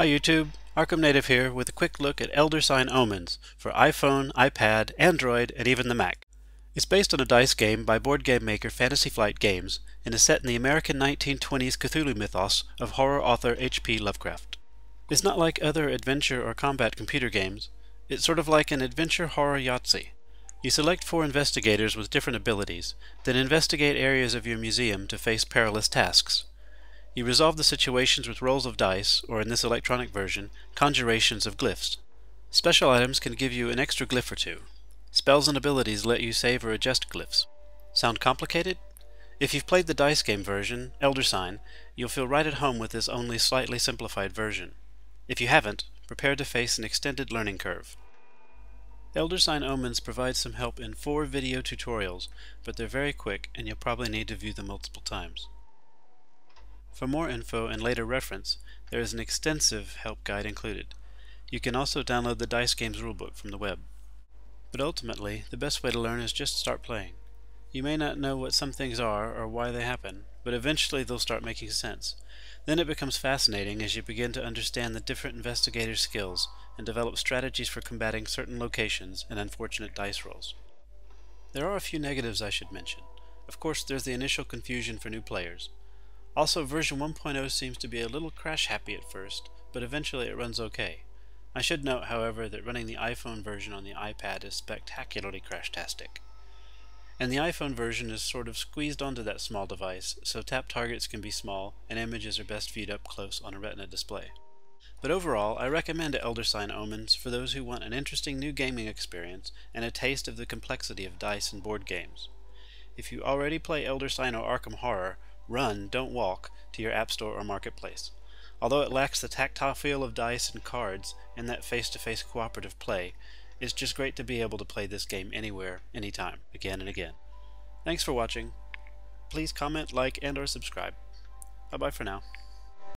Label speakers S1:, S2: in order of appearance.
S1: Hi YouTube, Arkham Native here with a quick look at Elder Sign Omens for iPhone, iPad, Android, and even the Mac. It's based on a dice game by board game maker Fantasy Flight Games and is set in the American 1920s Cthulhu mythos of horror author H.P. Lovecraft. It's not like other adventure or combat computer games. It's sort of like an adventure horror Yahtzee. You select four investigators with different abilities, then investigate areas of your museum to face perilous tasks. You resolve the situations with rolls of dice, or in this electronic version, conjurations of glyphs. Special items can give you an extra glyph or two. Spells and abilities let you save or adjust glyphs. Sound complicated? If you've played the dice game version, Elder Sign, you'll feel right at home with this only slightly simplified version. If you haven't, prepare to face an extended learning curve. Elder Sign Omens provides some help in four video tutorials, but they're very quick and you'll probably need to view them multiple times. For more info and later reference, there is an extensive help guide included. You can also download the Dice Games rulebook from the web. But ultimately, the best way to learn is just start playing. You may not know what some things are or why they happen, but eventually they'll start making sense. Then it becomes fascinating as you begin to understand the different investigator skills and develop strategies for combating certain locations and unfortunate dice rolls. There are a few negatives I should mention. Of course, there's the initial confusion for new players. Also, version 1.0 seems to be a little crash happy at first, but eventually it runs okay. I should note, however, that running the iPhone version on the iPad is spectacularly crashtastic. And the iPhone version is sort of squeezed onto that small device, so tap targets can be small, and images are best viewed up close on a retina display. But overall, I recommend Elder Sign Omens for those who want an interesting new gaming experience and a taste of the complexity of dice and board games. If you already play Elder Sign or Arkham Horror, run, don't walk, to your App Store or Marketplace. Although it lacks the tactile feel of dice and cards and that face-to-face -face cooperative play, it's just great to be able to play this game anywhere, anytime, again and again. Thanks for watching. Please comment, like, and or subscribe. Bye-bye for now.